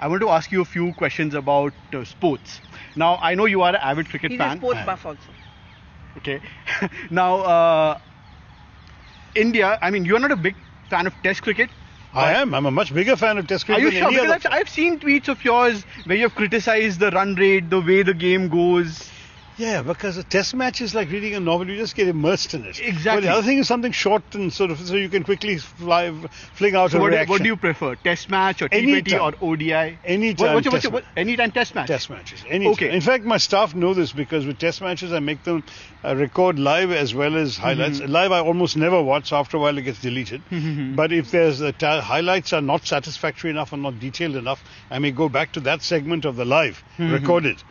I want to ask you a few questions about uh, sports. Now, I know you are an avid cricket He's a fan. sports buff also. Okay. now, uh, India. I mean, you are not a big fan of Test cricket. I am. I'm a much bigger fan of Test cricket. Are cricket you than sure? any Because other. I've, I've seen tweets of yours where you have criticized the run rate, the way the game goes. Yeah, because a test match is like reading a novel. You just get immersed in it. Exactly. Well, the other thing is something short and sort of so you can quickly fly, fling out So a what, do- reaction. what do you prefer, Test match or T20 Anytime. or ODI? Anytime What, what's your, what's Test your, what, anytime Test match. Test matches. Any Okay. In fact, my staff know this because with test matches, I make them uh, record live as well as highlights. Mm-hmm. Live, I almost never watch. So after a while, it gets deleted. but if there's the ta- highlights are not satisfactory enough or not detailed enough, I may go back to that segment of the live, record it.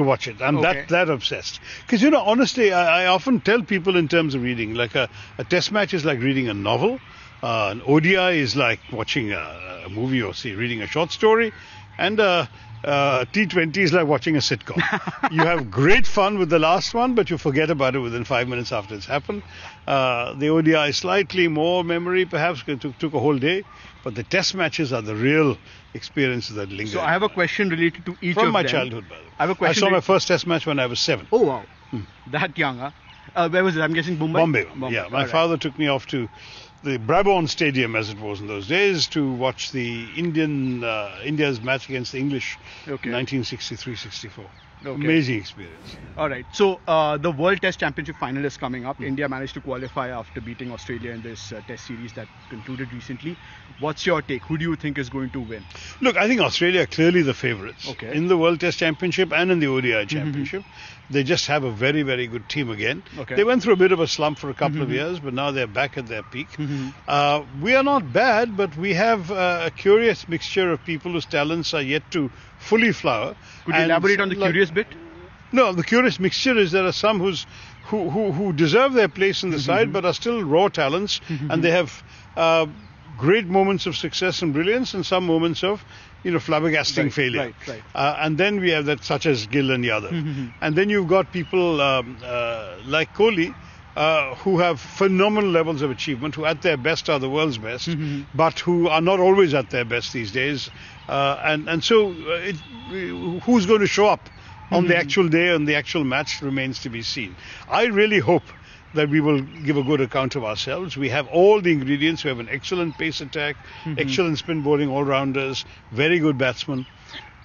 To watch it, I'm. Okay. that that obsessed. Because you know, honestly, I, I often tell people in terms of reading, like a, a test match is like reading a novel, uh, an ODI is like watching a, a movie or see reading a short story, and uh, uh, T20 is like watching a sitcom. you have great fun with the last one, but you forget about it within five minutes after it's happened. Uh, the ODI is slightly more memory, perhaps, it took, took a whole day, but the test matches are the real experiences that linger. So I have a question related to each from of my childhood, by the way. I have a question. I saw my first test match when I was seven. Oh wow, that young, huh? Uh, where was it? I'm guessing Mumbai. Bombay. Yeah, my father took me off to the Brabourne Stadium, as it was in those days, to watch the Indian uh, India's match against the English, Okay. 1963-64. Okay. Amazing experience. All right. So uh, the World Test Championship final is coming up. India managed to qualify after beating Australia in this uh, Test series that concluded recently. What's your take? Who do you think is going to win? Look, I think Australia are clearly the favourites Okay. Mm-hmm. in the World Test Championship and in the ODI Championship. They just have a very, very good team again. Okay. Mm-hmm. They went through a bit of a slump for a couple of years, but now they're back at their peak. Uh, we are not bad, but we have uh, a curious mixture of people whose talents are yet to fully flower. Could you elaborate on the like- curious bit? No, the curious mixture is there are some who's who who, who deserve their place in the Mm-hmm. side, but are still raw talents, and they have uh, great moments of success and brilliance, and some moments of you know flabbergasting Right, failure. right, right. Uh, and then we have that such as Gill and Yadav, and then you've got people um, uh, like Kohli. Uh, who have phenomenal levels of achievement, who at their best are the world's best, but who are not always at their best these days. Uh, and and so, uh, it, who's going to show up on the actual day on the actual match remains to be seen. I really hope that we will give a good account of ourselves. We have all the ingredients. We have an excellent pace attack, excellent spin bowling all rounders, very good batsmen.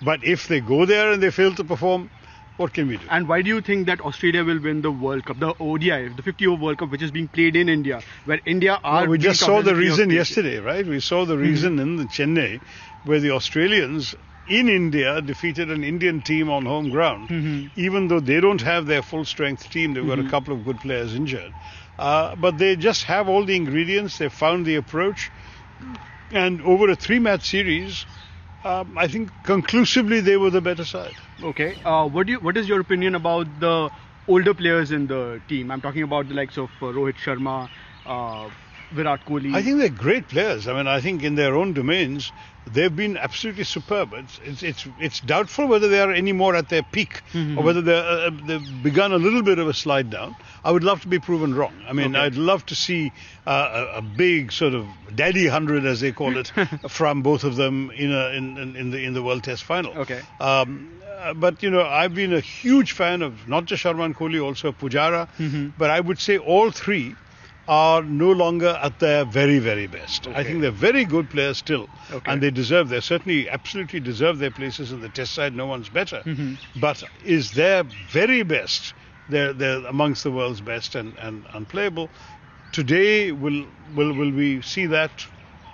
But if they go there and they fail to perform, what can we do? And why do you think that Australia will win the World Cup, the ODI, the 50 over World Cup, which is being played in India, where India are. Well, we just saw the reason yesterday, right? We saw the hmm. reason in the Chennai, where the Australians in India defeated an Indian team on home ground, mm-hmm. even though they don't have their full strength team. They've got a mm-hmm. couple of good players injured, uh, but they just have all the ingredients. They found the approach, and over a three-match series. Um, I think conclusively they were the better side. Okay. Uh, what do you? What is your opinion about the older players in the team? I'm talking about the likes of uh, Rohit Sharma, uh, Virat Kohli. I think they're great players. I mean, I think in their own domains, they've been absolutely superb. It's it's it's, it's doubtful whether they are any more at their peak or whether they're, uh, they've begun a little bit of a slide down. I would love to be proven wrong. I mean, Okay. I'd love to see uh, a, a big sort of daddy hundred, as they call it, from both of them in a in, in, in the in the World Test final. Okay. Um, uh, but you know, I've been a huge fan of not just Sharma and Kohli, also Pujara. Mm-hmm. But I would say all three are no longer at their very, very best. I think they're very good players still, Okay. and they deserve. They certainly, absolutely deserve their places in the Test side. No one's better. Mm-hmm. But is their very best? They're they're amongst the world's best and, and unplayable. Today, will will will we see that?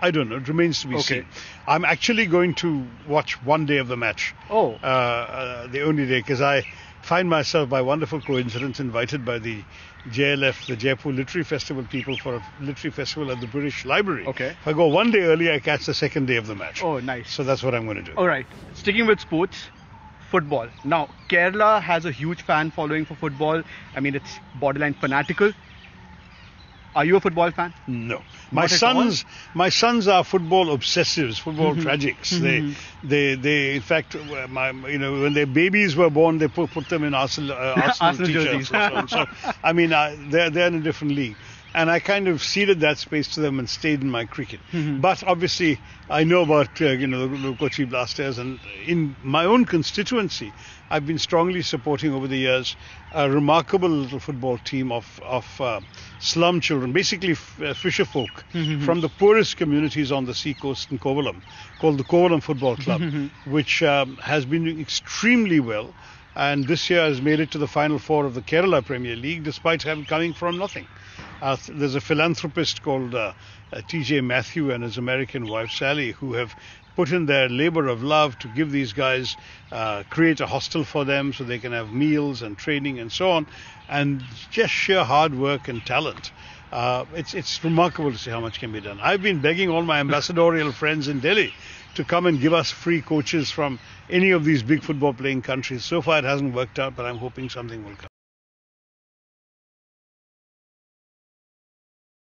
I don't know. It remains to be Okay. seen. I'm actually going to watch one day of the match Oh. uh, uh, the only day because I find myself by wonderful coincidence invited by the JLF, the Jaipur Literary Festival people for a literary festival at the British Library. Okay. If I go one day early, I catch the second day of the match. Oh, nice. So that's what I'm going to do. All right. Sticking with sports, football. Now, Kerala has a huge fan following for football. I mean, it's borderline fanatical. Are you a football fan? No, my all? sons, my sons are football obsessives, football tragics. They, they, they. In fact, my, you know, when their babies were born, they put, put them in Arsenal, uh, Arsenal, Arsenal t-shirts so, so I mean, uh, they're they're in a different league. And I kind of ceded that space to them and stayed in my cricket. Mm-hmm. But obviously, I know about uh, you know the, the Kochi Blasters, and in my own constituency, I've been strongly supporting over the years a remarkable little football team of of uh, slum children, basically f- uh, fisher folk Mm-hmm. from the poorest communities on the sea coast in Kovalam, called the Kovalam Football Club, Mm-hmm. which um, has been doing extremely well. And this year has made it to the final four of the Kerala Premier League, despite having coming from nothing. Uh, there's a philanthropist called uh, uh, T.J. Matthew and his American wife Sally who have put in their labor of love to give these guys, uh, create a hostel for them so they can have meals and training and so on, and just sheer hard work and talent. Uh, it's it's remarkable to see how much can be done. I've been begging all my ambassadorial friends in Delhi to come and give us free coaches from any of these big football playing countries. So far, it hasn't worked out, but I'm hoping something will come.